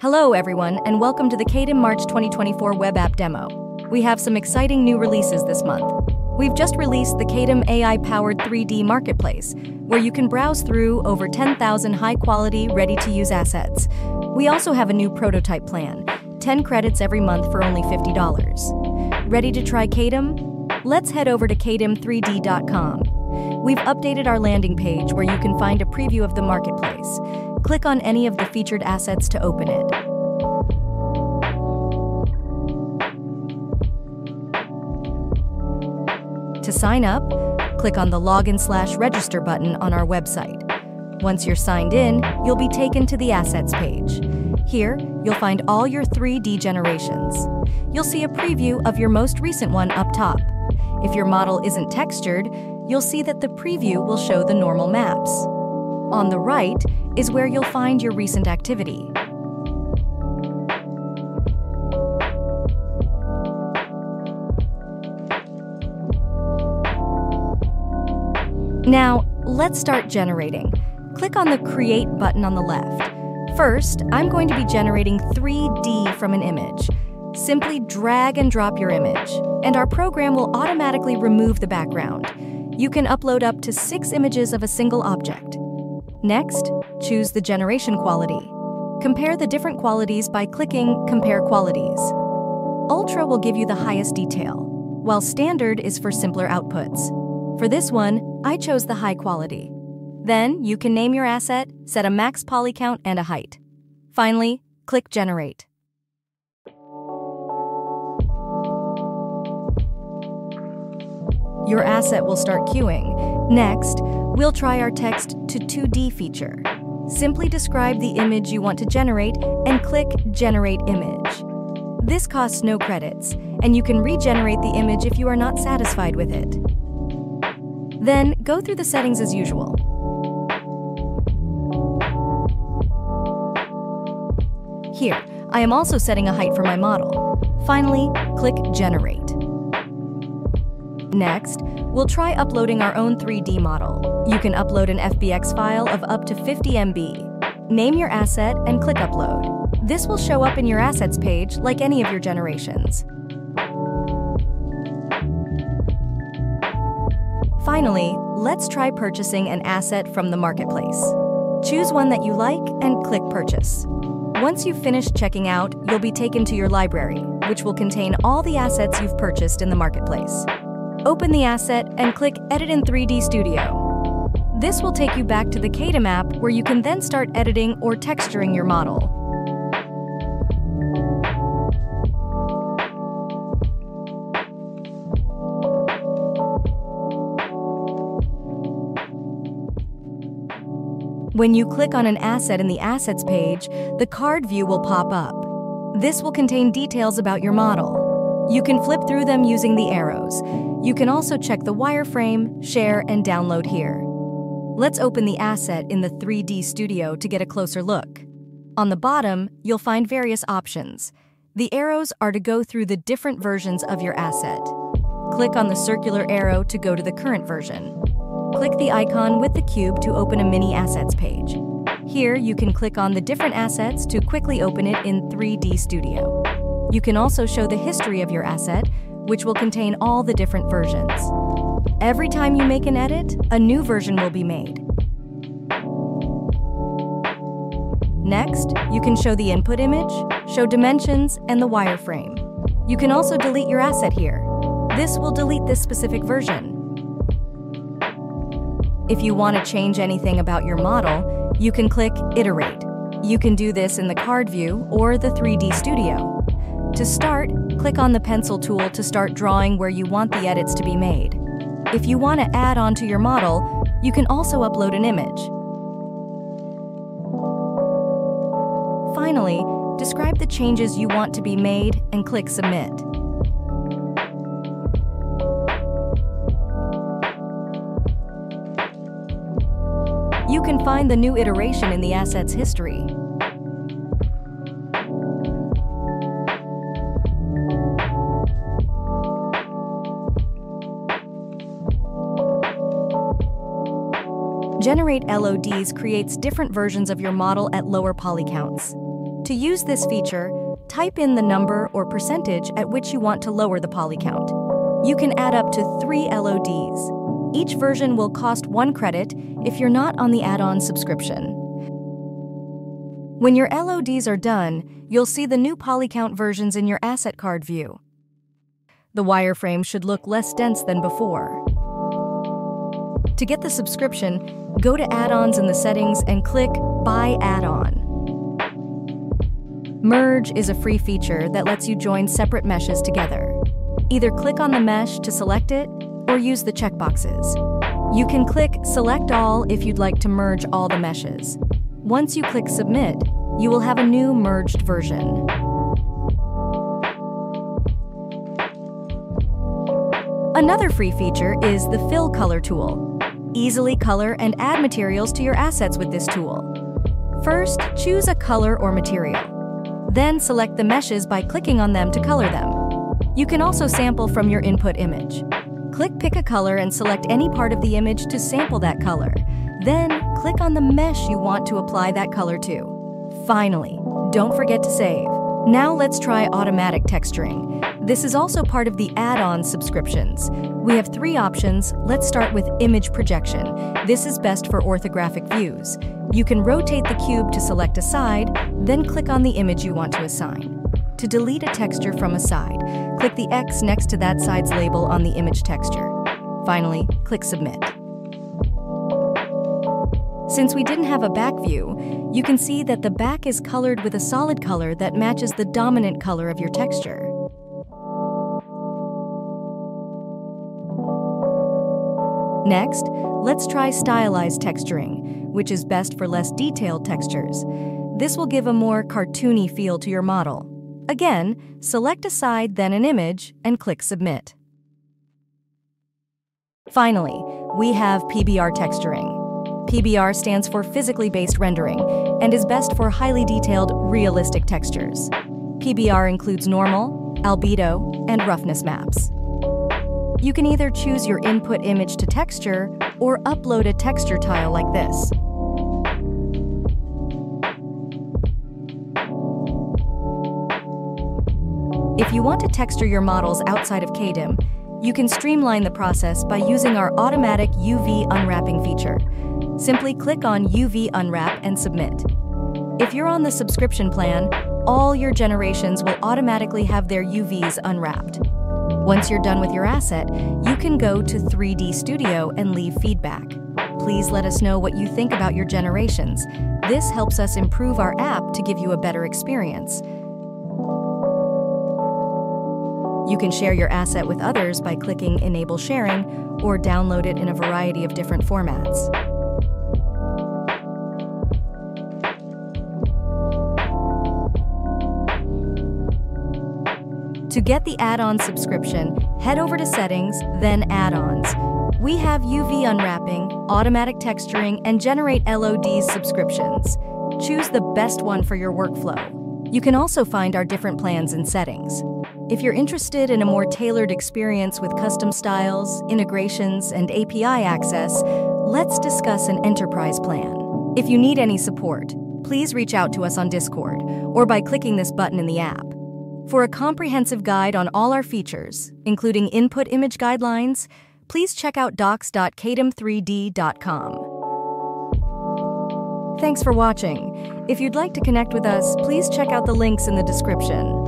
Hello, everyone, and welcome to the Kaedim March 2024 web app demo. We have some exciting new releases this month. We've just released the Kaedim AI powered 3D marketplace, where you can browse through over 10,000 high quality, ready to use assets. We also have a new prototype plan 10 credits every month for only $50. Ready to try Kaedim? Let's head over to Kaedim3D.com. We've updated our landing page where you can find a preview of the marketplace. Click on any of the featured assets to open it. To sign up, click on the Login slash Register button on our website. Once you're signed in, you'll be taken to the Assets page. Here, you'll find all your 3D generations. You'll see a preview of your most recent one up top. If your model isn't textured, you'll see that the preview will show the normal maps. On the right is where you'll find your recent activity. Now, let's start generating. Click on the Create button on the left. First, I'm going to be generating 3D from an image. Simply drag and drop your image, and our program will automatically remove the background. You can upload up to six images of a single object. Next, choose the generation quality. Compare the different qualities by clicking Compare Qualities. Ultra will give you the highest detail, while Standard is for simpler outputs. For this one, I chose the high quality. Then, you can name your asset, set a max poly count and a height. Finally, click Generate. Your asset will start queuing. Next, we'll try our text to 2D feature. Simply describe the image you want to generate and click Generate Image. This costs no credits, and you can regenerate the image if you are not satisfied with it. Then, go through the settings as usual. Here, I am also setting a height for my model. Finally, click Generate. Next, we'll try uploading our own 3D model. You can upload an FBX file of up to 50 MB. Name your asset and click Upload. This will show up in your Assets page like any of your generations. Finally, let's try purchasing an asset from the marketplace. Choose one that you like and click Purchase. Once you've finished checking out, you'll be taken to your library, which will contain all the assets you've purchased in the marketplace. Open the asset and click Edit in 3D Studio. This will take you back to the Kaedim app where you can then start editing or texturing your model. When you click on an asset in the Assets page, the card view will pop up. This will contain details about your model. You can flip through them using the arrows. You can also check the wireframe, share, and download here. Let's open the asset in the 3D Studio to get a closer look. On the bottom, you'll find various options. The arrows are to go through the different versions of your asset. Click on the circular arrow to go to the current version. Click the icon with the cube to open a mini assets page. Here, you can click on the different assets to quickly open it in 3D Studio. You can also show the history of your asset, which will contain all the different versions. Every time you make an edit, a new version will be made. Next, you can show the input image, show dimensions, and the wireframe. You can also delete your asset here. This will delete this specific version. If you want to change anything about your model, you can click Iterate. You can do this in the card view or the 3D Studio. To start, click on the pencil tool to start drawing where you want the edits to be made. If you want to add onto your model, you can also upload an image. Finally, describe the changes you want to be made and click Submit. You can find the new iteration in the asset's history. Generate LODs creates different versions of your model at lower poly counts. To use this feature, type in the number or percentage at which you want to lower the poly count. You can add up to three LODs. Each version will cost one credit if you're not on the add-on subscription. When your LODs are done, you'll see the new polycount versions in your asset card view. The wireframe should look less dense than before. To get the subscription, go to Add-ons in the settings and click Buy Add-on. Merge is a free feature that lets you join separate meshes together. Either click on the mesh to select it or use the checkboxes. You can click Select All if you'd like to merge all the meshes. Once you click Submit, you will have a new merged version. Another free feature is the Fill Color tool. Easily color and add materials to your assets with this tool. First, choose a color or material. Then select the meshes by clicking on them to color them. You can also sample from your input image. Click Pick a color and select any part of the image to sample that color. Then, click on the mesh you want to apply that color to. Finally, don't forget to save. Now let's try automatic texturing. This is also part of the add-on subscriptions. We have three options. Let's start with image projection. This is best for orthographic views. You can rotate the cube to select a side, then click on the image you want to assign. To delete a texture from a side, click the X next to that side's label on the image texture. Finally, click Submit. Since we didn't have a back view, you can see that the back is colored with a solid color that matches the dominant color of your texture. Next, let's try stylized texturing, which is best for less detailed textures. This will give a more cartoony feel to your model. Again, select a side, then an image, and click Submit. Finally, we have PBR texturing. PBR stands for physically based rendering and is best for highly detailed, realistic textures. PBR includes normal, albedo, and roughness maps. You can either choose your input image to texture or upload a texture tile like this. If you want to texture your models outside of Kaedim, you can streamline the process by using our automatic UV unwrapping feature. Simply click on UV Unwrap and submit. If you're on the subscription plan, all your generations will automatically have their UVs unwrapped. Once you're done with your asset, you can go to 3D Studio and leave feedback. Please let us know what you think about your generations. This helps us improve our app to give you a better experience. You can share your asset with others by clicking Enable Sharing or download it in a variety of different formats. To get the add-on subscription, head over to Settings, then Add-ons. We have UV unwrapping, automatic texturing, and generate LODs subscriptions. Choose the best one for your workflow. You can also find our different plans and settings. If you're interested in a more tailored experience with custom styles, integrations, and API access, let's discuss an enterprise plan. If you need any support, please reach out to us on Discord or by clicking this button in the app. For a comprehensive guide on all our features, including input image guidelines, please check out docs.kaedim3d.com. Thanks for watching. If you'd like to connect with us, please check out the links in the description.